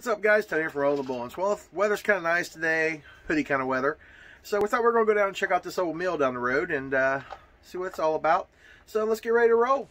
What's up guys, Tony here for All the Bolens. Well, the weather's kind of nice today, hoodie kind of weather. So we thought we were going to go down and check out this old mill down the road and uh, see what it's all about. So let's get ready to roll.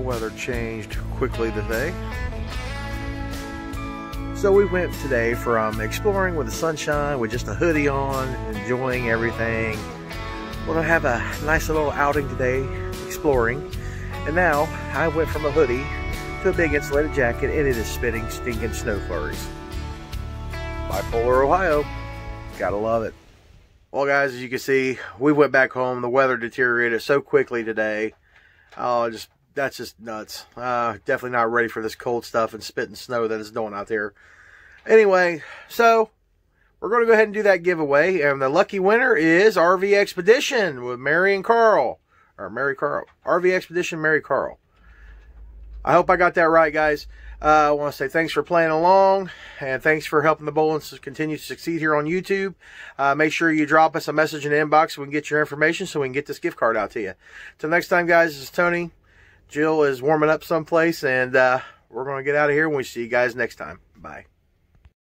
weather changed quickly today. So we went today from exploring with the sunshine with just a hoodie on, enjoying everything. We're gonna have a nice little outing today, exploring. And now I went from a hoodie to a big insulated jacket and it is spitting stinking snow flurries. Bipolar, Ohio. Gotta love it. Well guys, as you can see, we went back home. The weather deteriorated so quickly today. Oh, just that's just nuts. Uh, definitely not ready for this cold stuff and spitting snow that is doing out there. Anyway, so we're going to go ahead and do that giveaway. And the lucky winner is RV Expedition with Mary and Carl. Or Mary Carl. RV Expedition Mary Carl. I hope I got that right, guys. Uh, I want to say thanks for playing along and thanks for helping the Bolens continue to succeed here on YouTube. Uh, make sure you drop us a message in the inbox so we can get your information so we can get this gift card out to you. Till next time, guys, this is Tony. Jill is warming up someplace, and uh, we're going to get out of here. And we see you guys next time. Bye.